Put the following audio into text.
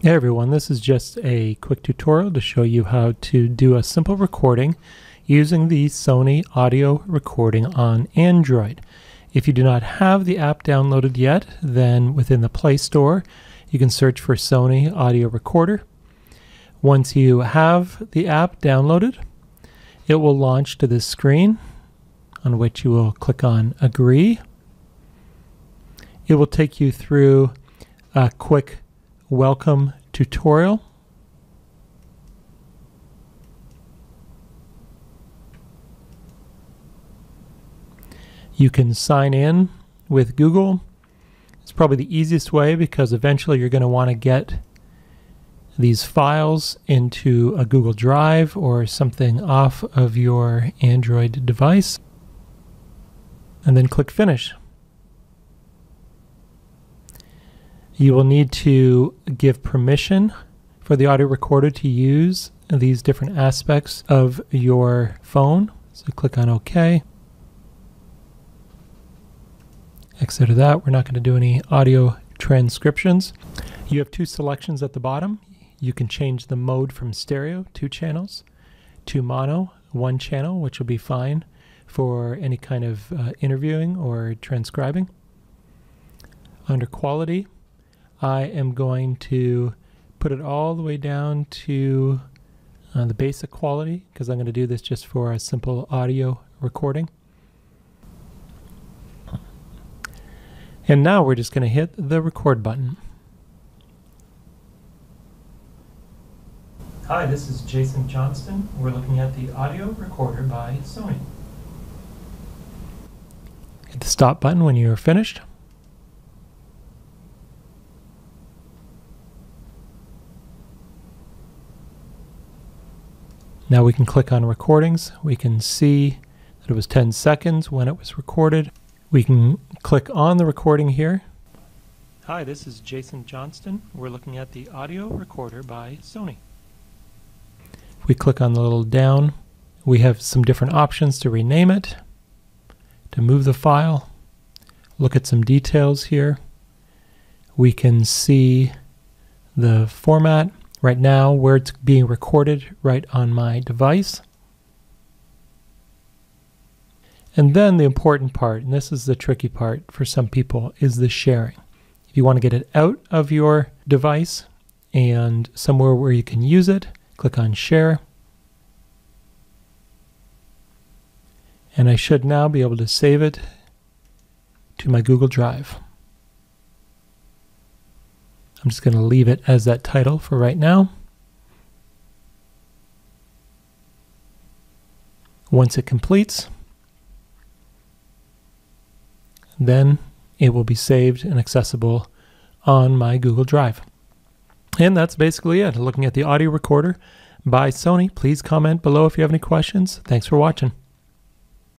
Hey everyone, this is just a quick tutorial to show you how to do a simple recording using the Sony audio recording on Android. If you do not have the app downloaded yet, then within the Play Store, you can search for Sony Audio Recorder. Once you have the app downloaded, it will launch to this screen on which you will click on Agree. It will take you through a quick welcome tutorial. You can sign in with Google. It's probably the easiest way because eventually you're going to want to get these files into a Google Drive or something off of your Android device. And then click Finish. You will need to give permission for the audio recorder to use these different aspects of your phone. So click on OK. Exit of that. We're not going to do any audio transcriptions. You have two selections at the bottom. You can change the mode from stereo, two channels, to mono, one channel, which will be fine for any kind of uh, interviewing or transcribing. Under quality, I am going to put it all the way down to uh, the basic quality because I'm going to do this just for a simple audio recording. And now we're just going to hit the record button. Hi, this is Jason Johnston. We're looking at the audio recorder by Sony. Hit the stop button when you're finished. Now we can click on recordings. We can see that it was 10 seconds when it was recorded. We can click on the recording here. Hi, this is Jason Johnston. We're looking at the audio recorder by Sony. If we click on the little down, we have some different options to rename it, to move the file, look at some details here. We can see the format right now where it's being recorded right on my device. And then the important part, and this is the tricky part for some people, is the sharing. If you want to get it out of your device and somewhere where you can use it, click on Share. And I should now be able to save it to my Google Drive. I'm just going to leave it as that title for right now. Once it completes, then it will be saved and accessible on my Google Drive. And that's basically it. Looking at the audio recorder by Sony. Please comment below if you have any questions. Thanks for watching.